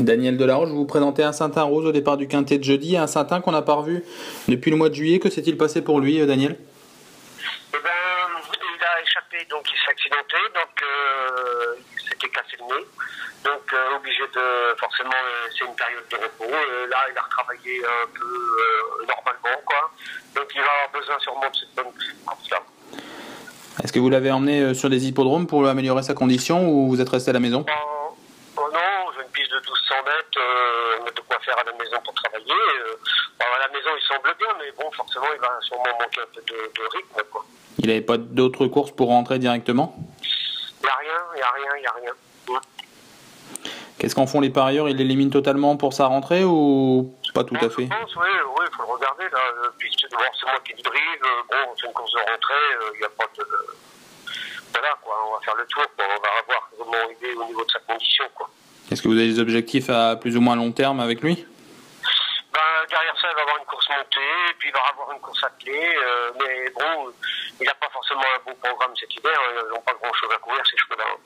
Daniel Delaroche, vous vous présentez un Saint-Rose au départ du quintet de jeudi, un Saint-Un qu'on n'a pas revu depuis le mois de juillet. Que s'est-il passé pour lui, euh, Daniel? Eh ben, il a échappé, donc il s'est accidenté, donc euh, il s'était cassé le nez. Donc euh, obligé de, forcément, euh, c'est une période de repos. Là, il a retravaillé un peu normalement, quoi. Donc il va avoir besoin sûrement de cette bonne course-là. Est-ce que vous l'avez emmené sur des hippodromes pour améliorer sa condition ou vous êtes resté à la maison? Une piste de 1200 mètres, euh, on a de quoi faire à la maison pour travailler. Euh, bon, à la maison, il semble bien, mais bon, forcément, il va sûrement manquer un peu de, de rythme, quoi. Il n'avait pas d'autres courses pour rentrer directement? Il n'y a rien, il n'y a rien, il n'y a rien. Qu'est-ce qu'en font les parieurs? Ils l'éliminent totalement pour sa rentrée ou pas tout à fait Je pense, oui, oui, il faut le regarder, là. Puis c'est moi qui drive. euh, Bon, c'est une course de rentrée, euh, il n'y a pas de. Voilà, quoi, on va faire le tour, quoi. On va voir comment il est au niveau de sa condition, quoi. Est-ce que vous avez des objectifs à plus ou moins long terme avec lui? Ben, derrière ça, il va avoir une course montée, puis il va avoir une course attelée, euh, mais bon, il n'a pas forcément un bon programme cet hiver, hein, ils n'ont pas grand chose à courir, ces chevaux-là. hein.